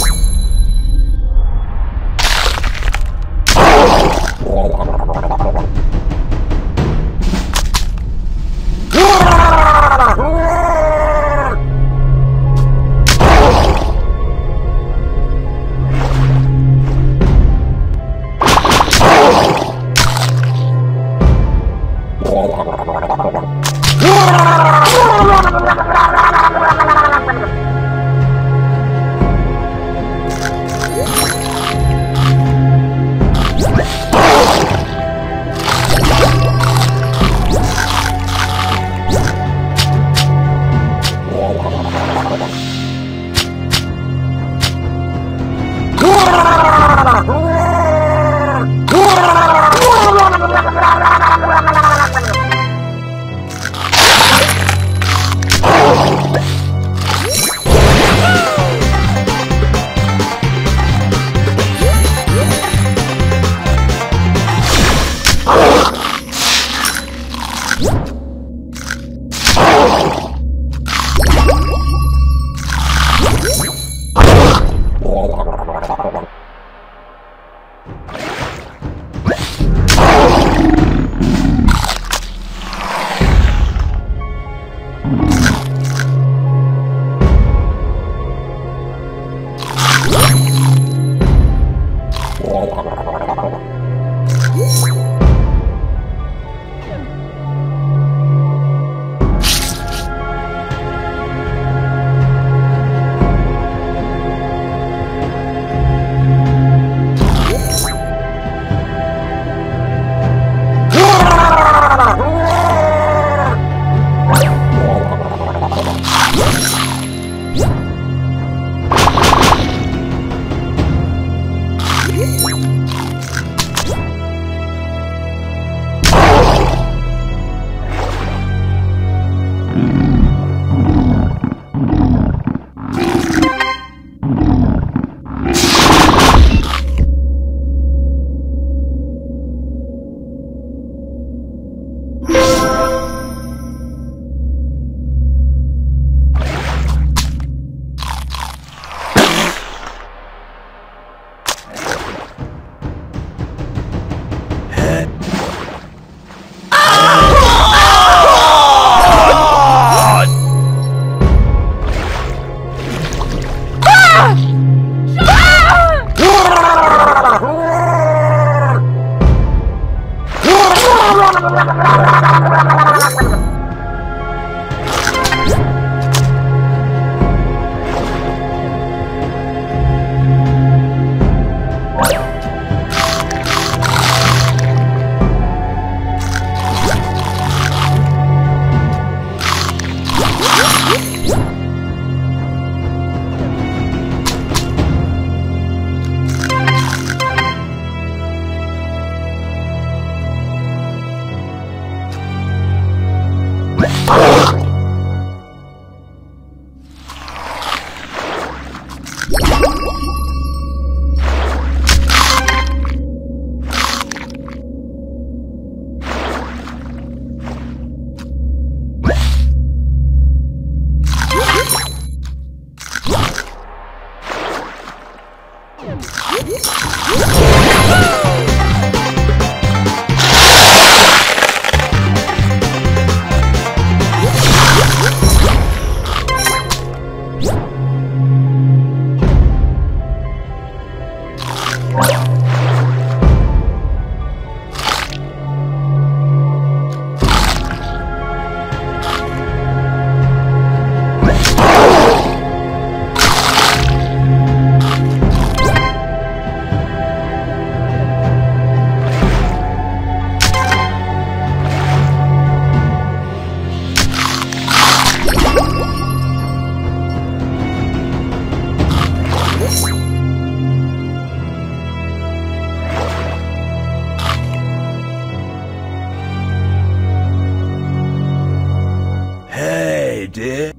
Bye. Oh, my God. até.